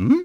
んうん。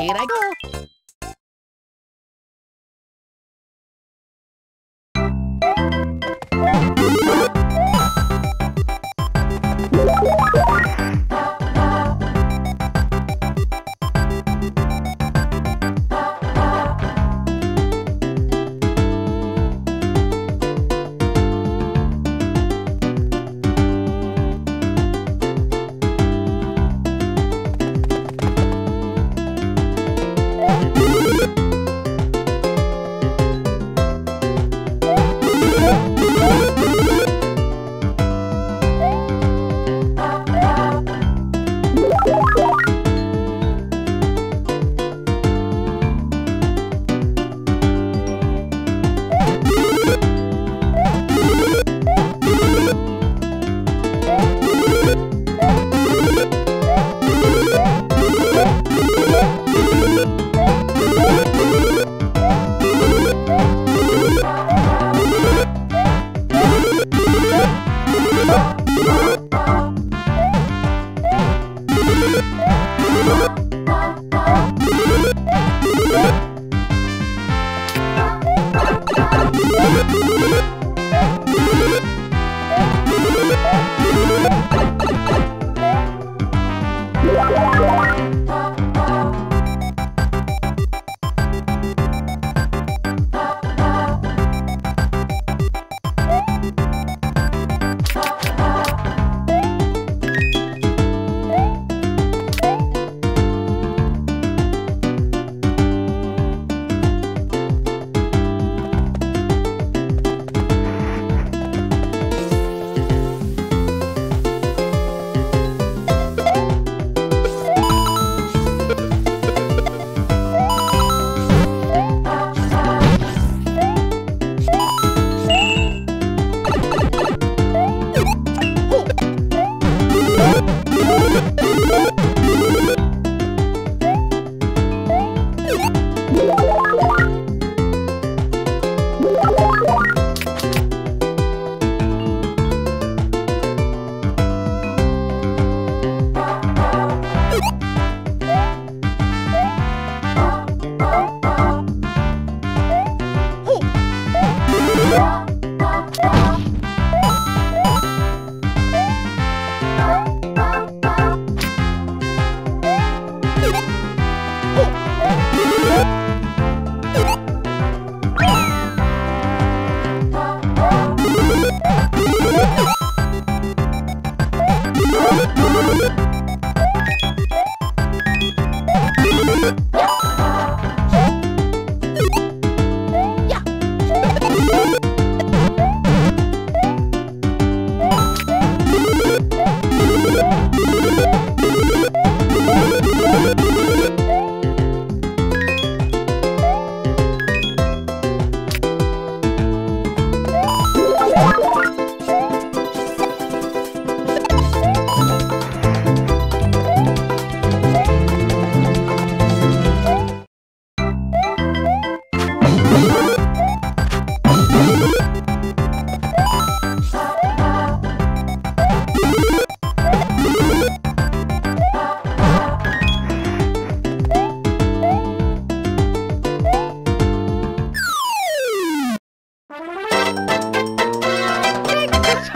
Here I go. Música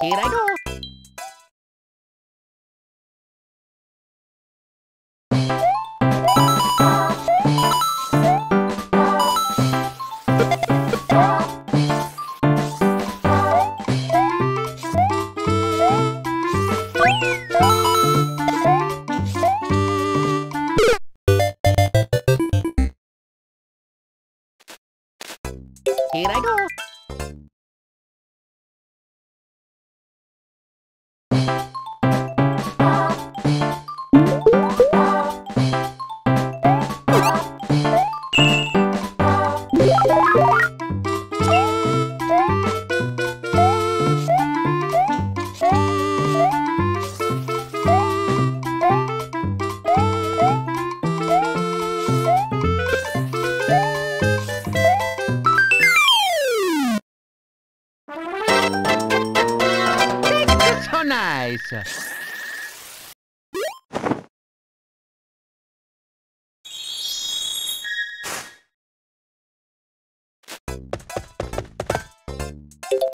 Here I go. success.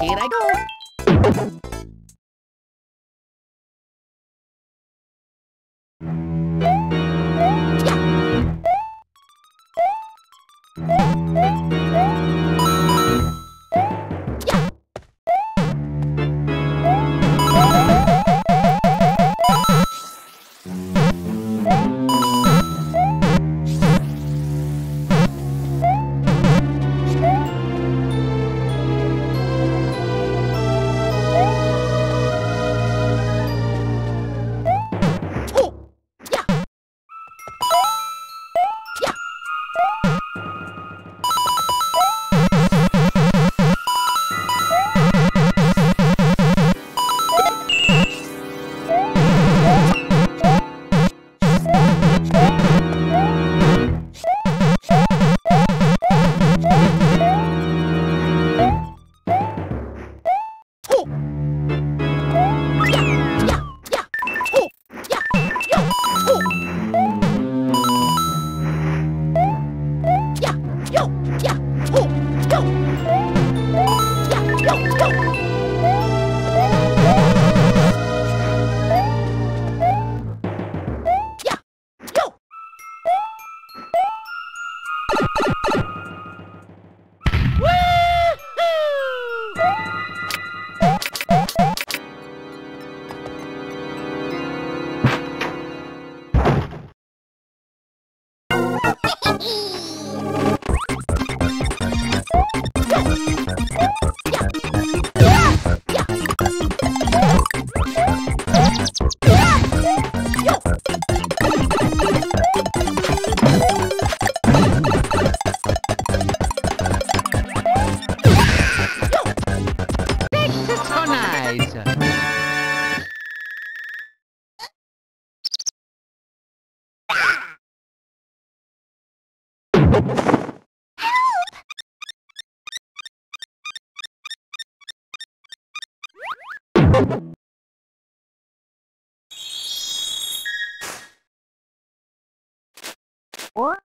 Here I go. What?